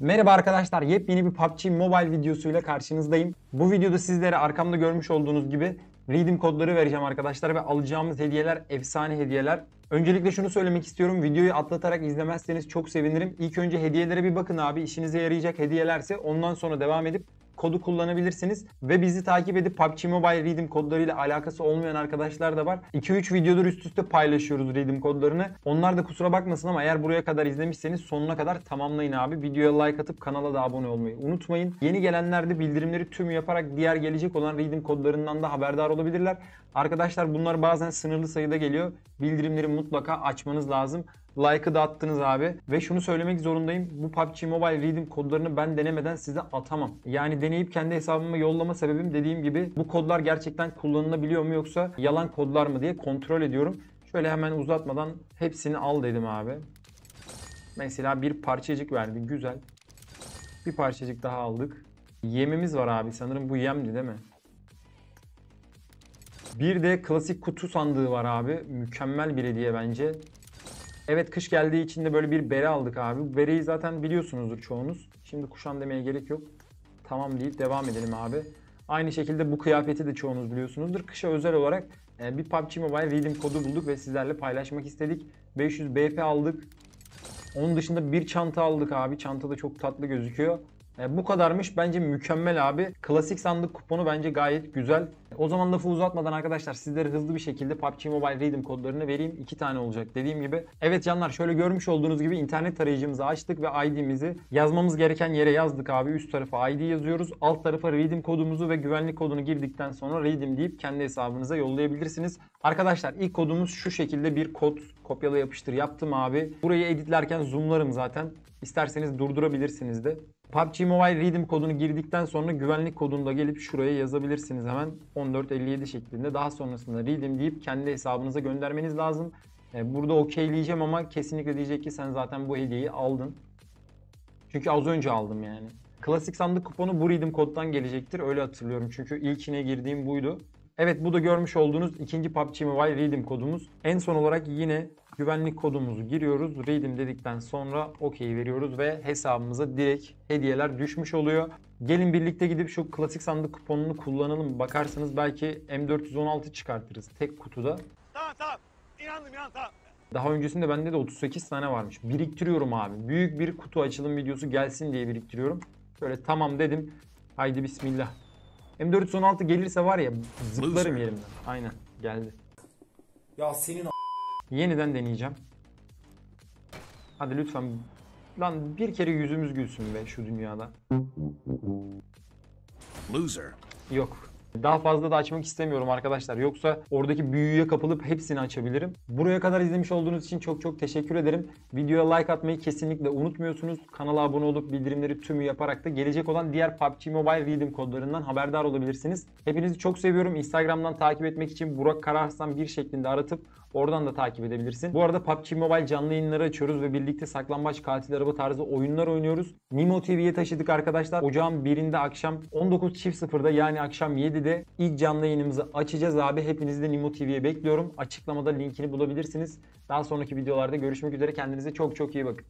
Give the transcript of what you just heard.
Merhaba arkadaşlar, yepyeni bir PUBG Mobile videosuyla karşınızdayım. Bu videoda sizlere arkamda görmüş olduğunuz gibi redeem kodları vereceğim arkadaşlar ve alacağımız hediyeler efsane hediyeler. Öncelikle şunu söylemek istiyorum. Videoyu atlatarak izlemezseniz çok sevinirim. İlk önce hediyelere bir bakın abi. İşinize yarayacak hediyelerse ondan sonra devam edip kodu kullanabilirsiniz. Ve bizi takip edip PUBG Mobile Redeem kodlarıyla alakası olmayan arkadaşlar da var. 2-3 videodur üst üste paylaşıyoruz Redeem kodlarını. Onlar da kusura bakmasın ama eğer buraya kadar izlemişseniz sonuna kadar tamamlayın abi. Videoya like atıp kanala da abone olmayı unutmayın. Yeni gelenler de bildirimleri tüm yaparak diğer gelecek olan Redeem kodlarından da haberdar olabilirler. Arkadaşlar bunlar bazen sınırlı sayıda geliyor. Bildirimleri mutlaka açmanız lazım. Like'ı da attınız abi. Ve şunu söylemek zorundayım. Bu PUBG Mobile Redeem kodlarını ben denemeden size atamam. Yani deneyip kendi hesabıma yollama sebebim dediğim gibi bu kodlar gerçekten kullanılabiliyor mu yoksa yalan kodlar mı diye kontrol ediyorum. Şöyle hemen uzatmadan hepsini al dedim abi. Mesela bir parçacık verdi. Güzel. Bir parçacık daha aldık. Yemimiz var abi. Sanırım bu yemdi değil mi? Bir de klasik kutu sandığı var abi. Mükemmel bir hediye bence. Evet kış geldiği için de böyle bir bere aldık abi. Bereyi zaten biliyorsunuzdur çoğunuz. Şimdi kuşan demeye gerek yok. Tamam deyip devam edelim abi. Aynı şekilde bu kıyafeti de çoğunuz biliyorsunuzdur. Kışa özel olarak e, bir PUBG Mobile Redeem kodu bulduk ve sizlerle paylaşmak istedik. 500 BP aldık. Onun dışında bir çanta aldık abi. Çanta da çok tatlı gözüküyor. E, bu kadarmış. Bence mükemmel abi. Klasik sandık kuponu bence gayet güzel. O zaman lafı uzatmadan arkadaşlar sizlere hızlı bir şekilde PUBG Mobile Redeem kodlarını vereyim. İki tane olacak dediğim gibi. Evet canlar şöyle görmüş olduğunuz gibi internet tarayıcımızı açtık ve ID'mizi yazmamız gereken yere yazdık abi. Üst tarafa ID yazıyoruz. Alt tarafa Redeem kodumuzu ve güvenlik kodunu girdikten sonra Redeem deyip kendi hesabınıza yollayabilirsiniz. Arkadaşlar ilk kodumuz şu şekilde bir kod kopyala yapıştır yaptım abi. Burayı editlerken zoomlarım zaten. İsterseniz durdurabilirsiniz de. PUBG Mobile Redeem kodunu girdikten sonra güvenlik kodunu da gelip şuraya yazabilirsiniz hemen 1457 şeklinde. Daha sonrasında Redeem deyip kendi hesabınıza göndermeniz lazım. E, Burada okeyleyeceğim ama kesinlikle diyecek ki sen zaten bu hediyeyi aldın. Çünkü az önce aldım yani. Klasik sandık kuponu bu Redeem koddan gelecektir. Öyle hatırlıyorum çünkü ilkine girdiğim buydu. Evet bu da görmüş olduğunuz ikinci PUBG Mobile Redeem kodumuz. En son olarak yine güvenlik kodumuzu giriyoruz. Redeem dedikten sonra OK veriyoruz ve hesabımıza direkt hediyeler düşmüş oluyor. Gelin birlikte gidip şu klasik sandık kuponunu kullanalım. Bakarsanız belki M416 çıkartırız tek kutuda. Tamam tamam. İnandım inandım tamam. Daha öncesinde bende de 38 tane varmış. Biriktiriyorum abi. Büyük bir kutu açılım videosu gelsin diye biriktiriyorum. Şöyle tamam dedim. Haydi bismillah. M416 gelirse var ya zıplarım yerimden. Aynen geldi. Ya senin Yeniden deneyeceğim. Hadi lütfen. Lan bir kere yüzümüz gülsün be şu dünyada. Loser. Yok. Daha fazla da açmak istemiyorum arkadaşlar. Yoksa oradaki büyüye kapılıp hepsini açabilirim. Buraya kadar izlemiş olduğunuz için çok çok teşekkür ederim. Videoya like atmayı kesinlikle unutmuyorsunuz. Kanala abone olup bildirimleri tümü yaparak da gelecek olan diğer PUBG Mobile Redeem kodlarından haberdar olabilirsiniz. Hepinizi çok seviyorum. Instagram'dan takip etmek için Burak Kararslan bir şeklinde aratıp Oradan da takip edebilirsin. Bu arada PUBG Mobile canlı yayınları açıyoruz ve birlikte saklambaç katil araba tarzı oyunlar oynuyoruz. Nimo TV'ye taşıdık arkadaşlar. Ocağın birinde akşam 19.00'da yani akşam 7'de ilk canlı yayınımızı açacağız abi. Hepinizi de Nimo TV'ye bekliyorum. Açıklamada linkini bulabilirsiniz. Daha sonraki videolarda görüşmek üzere. Kendinize çok çok iyi bakın.